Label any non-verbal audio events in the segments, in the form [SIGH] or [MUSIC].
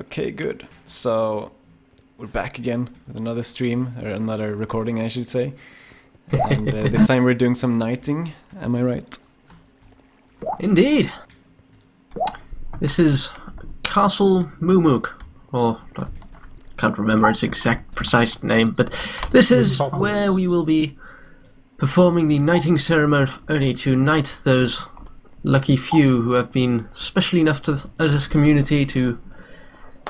Okay, good. So we're back again with another stream or another recording, I should say. And uh, this time we're doing some knighting. Am I right? Indeed. This is Castle Mumuk, or I can't remember its exact precise name, but this is where we will be performing the knighting ceremony to knight those lucky few who have been special enough to this community to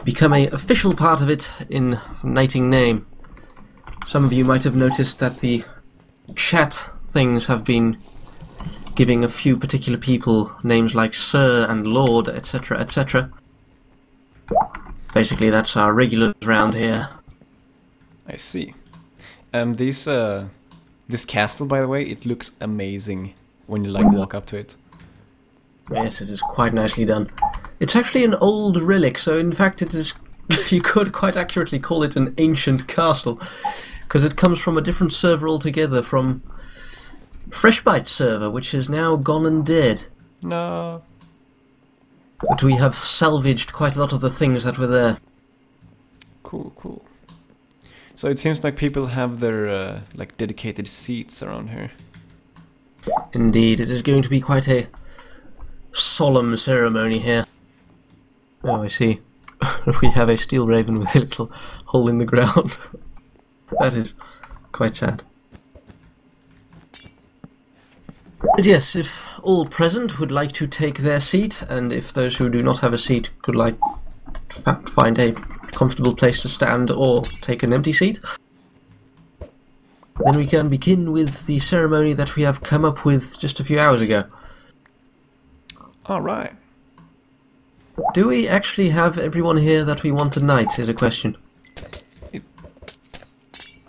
become a official part of it in knighting name. Some of you might have noticed that the chat things have been giving a few particular people names like Sir and Lord, etc., etc. Basically, that's our regulars around here. I see. Um, this uh, this castle, by the way, it looks amazing when you like walk up to it. Yes, it is quite nicely done. It's actually an old relic, so in fact, it is. [LAUGHS] You could quite accurately call it an ancient castle, because it comes from a different server altogether, from Freshbite server, which is now gone and dead. No. But we have salvaged quite a lot of the things that were there. Cool, cool. So it seems like people have their uh, like dedicated seats around here. Indeed, it is going to be quite a solemn ceremony here. Oh, I see. [LAUGHS] we have a steel raven with a little hole in the ground. [LAUGHS] that is quite sad. But yes, if all present would like to take their seat, and if those who do not have a seat could like find a comfortable place to stand or take an empty seat, then we can begin with the ceremony that we have come up with just a few hours ago. All right. Do we actually have everyone here that we want tonight? Is a question.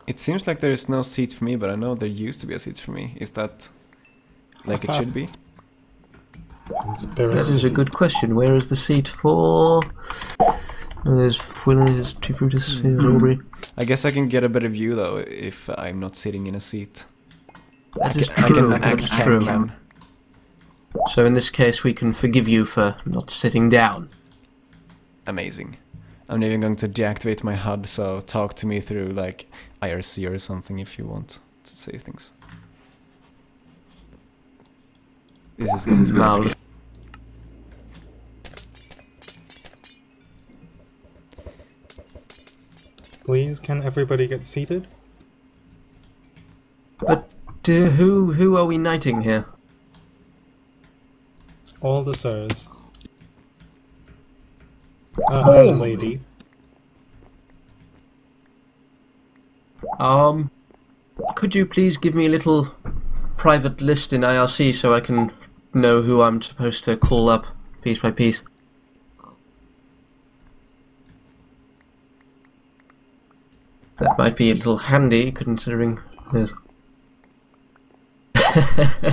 It seems like there is no seat for me, but I know there used to be a seat for me. Is that like it should be? [LAUGHS] That is a good question. Where is the seat for? There's Fuller, there's Chief Brutus, here's Aubrey. I guess I can get a better view though if I'm not sitting in a seat. That I is can, I true. can, I that is can, true. Can. So in this case, we can forgive you for not sitting down. Amazing. I'm even going to deactivate my HUD, so talk to me through like IRC or something if you want to say things. This is going to be Now, Please, can everybody get seated? but uh, who who are we knighting here? All the sirs. Uh, and lady. Um, could you please give me a little private list in IRC so I can know who I'm supposed to call up piece by piece? That might be a little handy considering there's. [LAUGHS] [LAUGHS]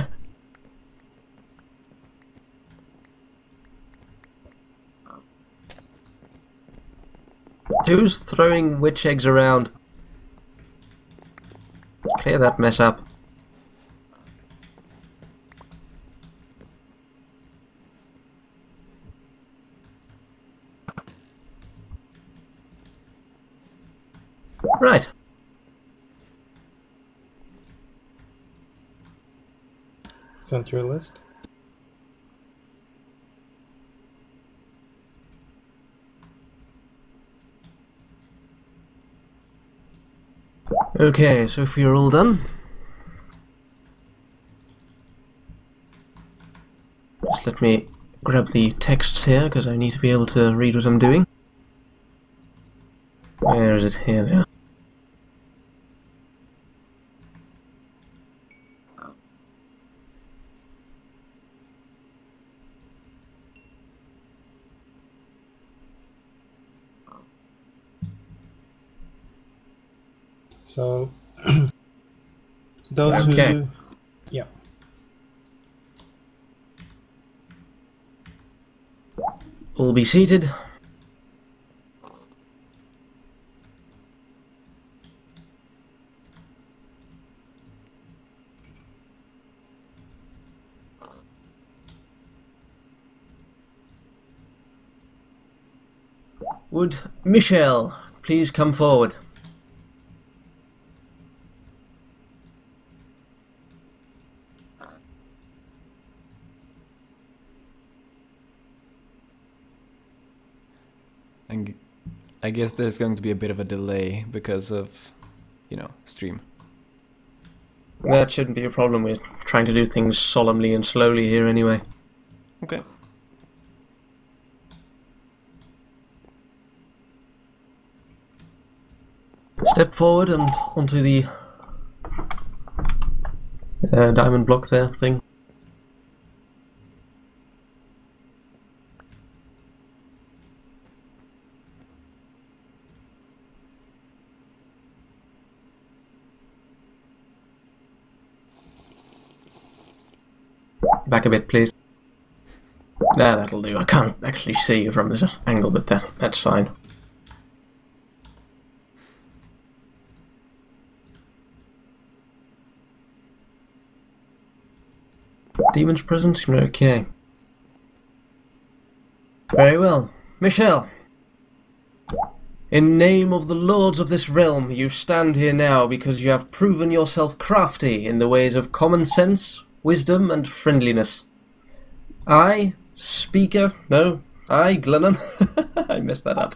Who's throwing witch eggs around? Clear that mess up. Right. Sent your list. Okay, so if you're all done, just let me grab the texts here because I need to be able to read what I'm doing. Where is it? Here we are. So, [CLEARS THROAT] those Okay. who. Yeah. All be seated. would Michelle please come forward? And I guess there's going to be a bit of a delay because of, you know, stream. That shouldn't be a problem. We're trying to do things solemnly and slowly here anyway. Okay. Step forward and onto the uh, diamond block there thing. Back a bit, please. There, that'll do. I can't actually see you from this angle, but that, that's fine. Demon's presence? Okay. Very well. Michelle. In name of the lords of this realm, you stand here now because you have proven yourself crafty in the ways of common sense, wisdom, and friendliness. I, speaker, no, I, Glennon, [LAUGHS] I messed that up.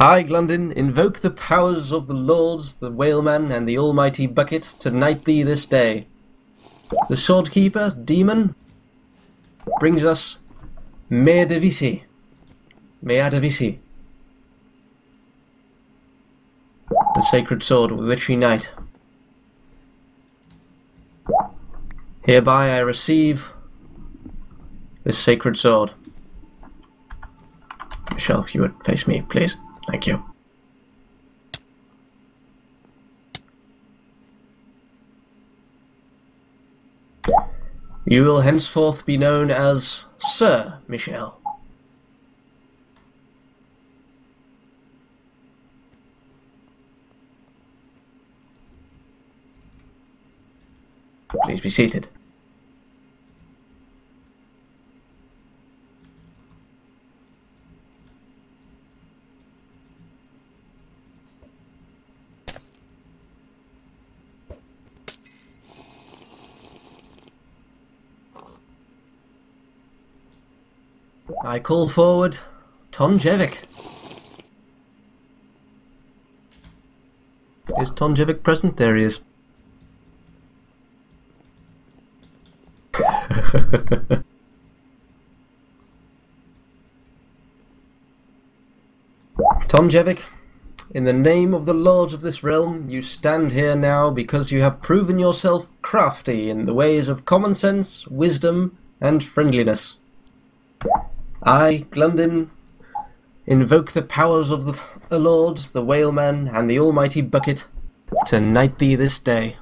I, Glundyn, invoke the powers of the lords, the whaleman, and the almighty bucket to knight thee this day. The swordkeeper, demon, brings us Meadavisi. Meadavisi. The sacred sword with which we knight. Hereby I receive this sacred sword. Michelle, if you would face me, please. Thank you. You will henceforth be known as Sir Michel. Please be seated. I call forward Tonjevic. Is Tonjevic present? There he is. Tonjevic, in the name of the lords of this realm, you stand here now because you have proven yourself crafty in the ways of common sense, wisdom, and friendliness. I, Glundyn, invoke the powers of the, the lords, the whaleman, and the almighty bucket to knight thee this day.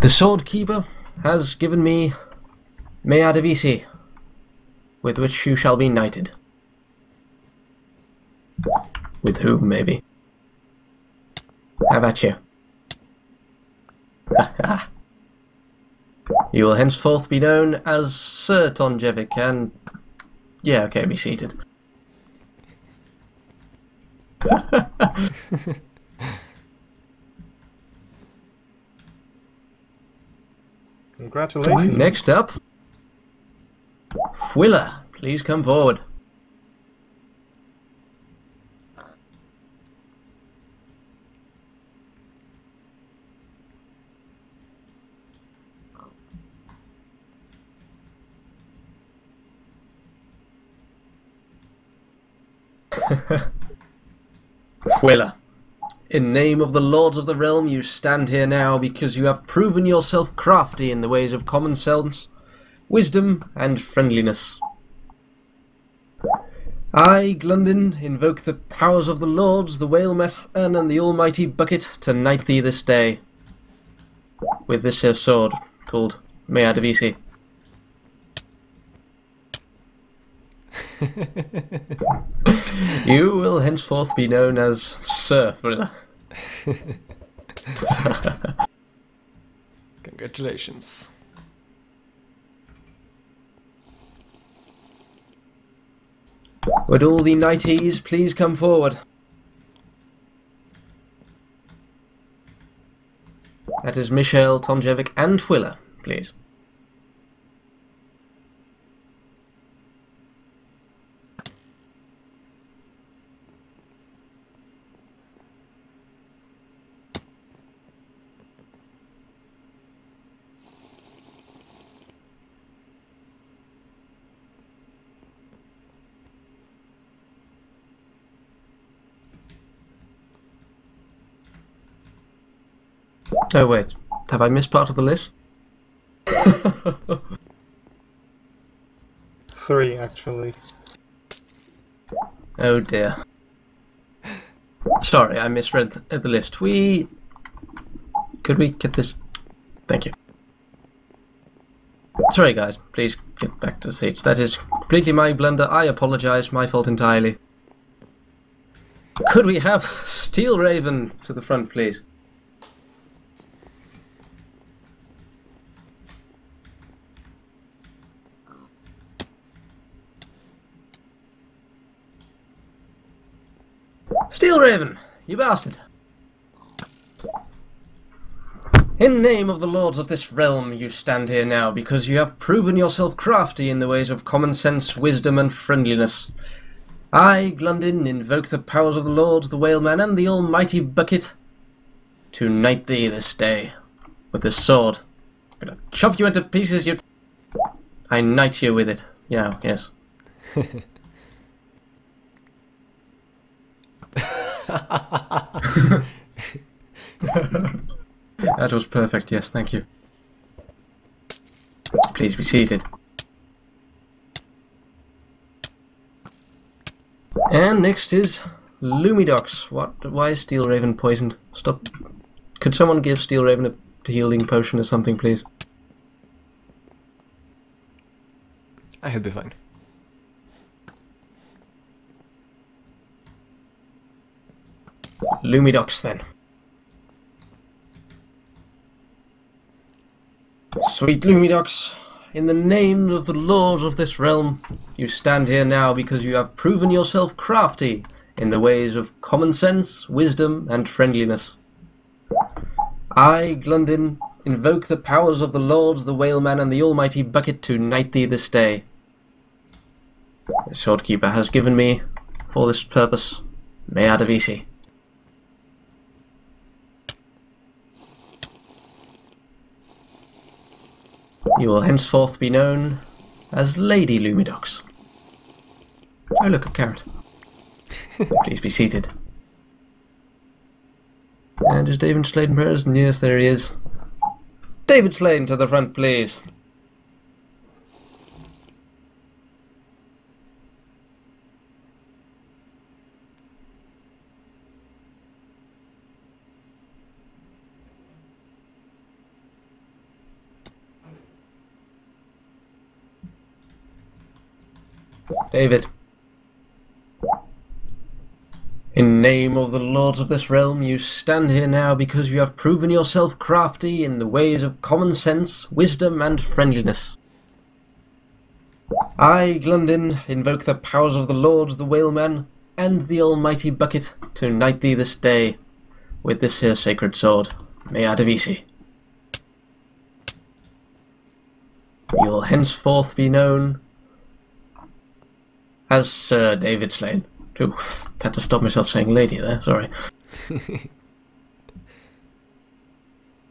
The sword keeper has given me Meadavisi, with which you shall be knighted. With whom, maybe? How about you? [LAUGHS] you will henceforth be known as Sir Tonjevic, and... Yeah, okay, be seated. Congratulations. Next up, Fwiller, please come forward. [LAUGHS] Fwiller, in name of the lords of the realm, you stand here now because you have proven yourself crafty in the ways of common sense, wisdom, and friendliness. I, Glundyn, invoke the powers of the lords, the whaleman, and the almighty bucket to knight thee this day. With this here sword, called Meadavisi. [LAUGHS] you will henceforth be known as Sir Fwiller. [LAUGHS] Congratulations. Would all the knighties please come forward? That is Michelle, Tonjevic, and Fwiller, please. Oh wait, have I missed part of the list? [LAUGHS] Three, actually. Oh dear. Sorry, I misread the list. We. Could we get this? Thank you. Sorry, guys. Please get back to the seats. That is completely my blunder. I apologize. My fault entirely. Could we have Steel Raven to the front, please? Raven, you bastard! In name of the lords of this realm, you stand here now because you have proven yourself crafty in the ways of common sense, wisdom, and friendliness. I, Glundyn, invoke the powers of the lords, the whaleman, and the almighty bucket to knight thee this day with this sword. I'm gonna chop you into pieces, you. I knight you with it. Yeah, yes. [LAUGHS] [LAUGHS] That was perfect, yes, thank you. Please be seated. And next is Lumidox. What? Why is Steel Raven poisoned? Stop. Could someone give Steel Raven a healing potion or something, please? I he'll be fine. Lumidox then. Sweet Lumidox, in the name of the lords of this realm, you stand here now because you have proven yourself crafty in the ways of common sense, wisdom, and friendliness. I, Glundyn, invoke the powers of the lords, the whaleman, and the almighty bucket to knight thee this day. The swordkeeper has given me, for this purpose, Meadavisi. You will henceforth be known as Lady Lumidox. Oh, look, a carrot. [LAUGHS] Please be seated. And is David Slade present? Yes, there he is. David Slade to the front, please. David. In name of the lords of this realm, you stand here now because you have proven yourself crafty in the ways of common sense, wisdom, and friendliness. I, Glundyn, invoke the powers of the lords, the whaleman, and the almighty bucket to knight thee this day with this here sacred sword, Meadavisi. You will henceforth be known as Sir David Slade. Ooh, had to stop myself saying lady there, sorry. [LAUGHS]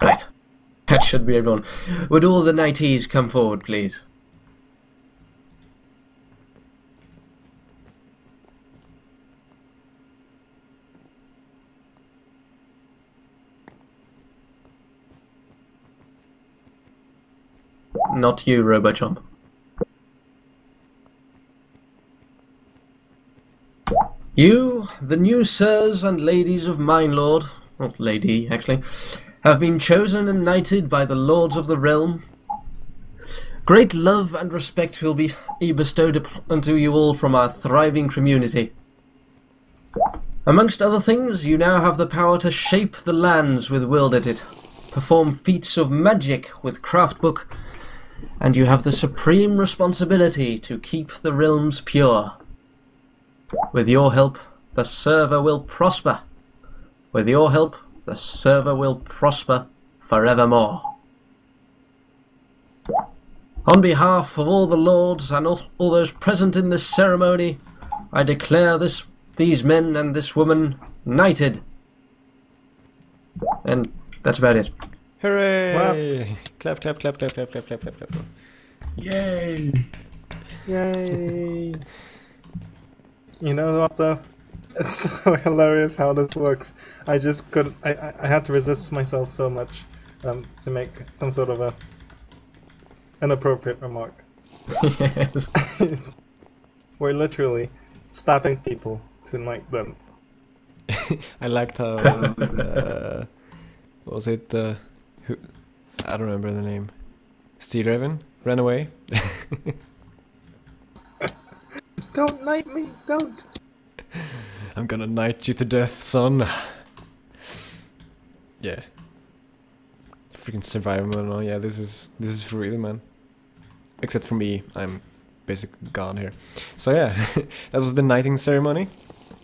right. That should be everyone. Would all the knighties come forward, please? Not you, Robochomp. You, the new sirs and ladies of Minelord, not lady, actually, have been chosen and knighted by the lords of the realm. Great love and respect will be bestowed unto you all from our thriving community. Amongst other things, you now have the power to shape the lands with WorldEdit, perform feats of magic with Craftbook, and you have the supreme responsibility to keep the realms pure. With your help, the server will prosper. With your help, the server will prosper forevermore. On behalf of all the lords and all, all those present in this ceremony, I declare this these men and this woman knighted. And that's about it. Hooray! Clap, clap, clap, clap, clap, clap, clap, clap, clap. Yay! Yay! [LAUGHS] You know what though? It's [LAUGHS] so hilarious how this works. I just could I, I, I had to resist myself so much um, to make some sort of a inappropriate remark. [LAUGHS] [LAUGHS] We're literally stabbing people to like them. I liked how. Uh, was it? Uh, who? I don't remember the name. Steel Raven ran away. Don't knight me! Don't! I'm gonna knight you to death, son. Yeah. Freaking survival mode. Oh yeah, this is this is for real, man. Except for me, I'm basically gone here. So yeah, [LAUGHS] that was the knighting ceremony,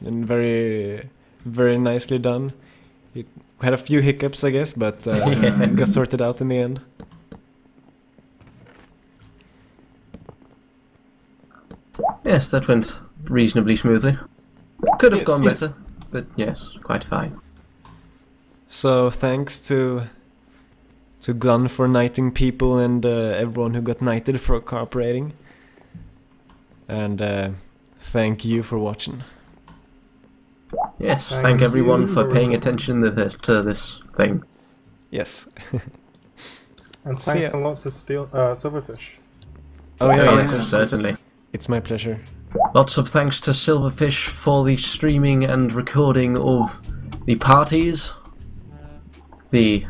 and very very nicely done. It had a few hiccups, I guess, but uh, [LAUGHS] it got sorted out in the end. Yes, that went reasonably smoothly. Could have Yes, gone yes. better, but yes, quite fine. So thanks to to Glun for knighting people and uh, everyone who got knighted for cooperating. And uh, thank you for watching. Yes, Thank thank, everyone for for- paying attention to this, to this thing. Yes. And thanks a lot to Steel uh, Silverfish. Oh yeah, Oh, yes. yes, certainly. It's my pleasure. Lots of thanks to Silverfish for the streaming and recording of the parties, the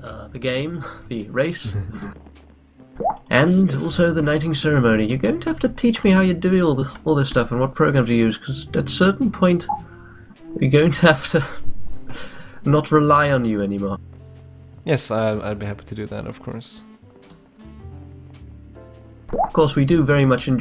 uh, the game, the race, [LAUGHS] and also the knighting ceremony. You're going to have to teach me how you do all, the, all this stuff and what programs you use, because at a certain point, you're going to have to [LAUGHS] not rely on you anymore. Yes, I'll, I'll be happy to do that, of course. Of course, we do very much enjoy.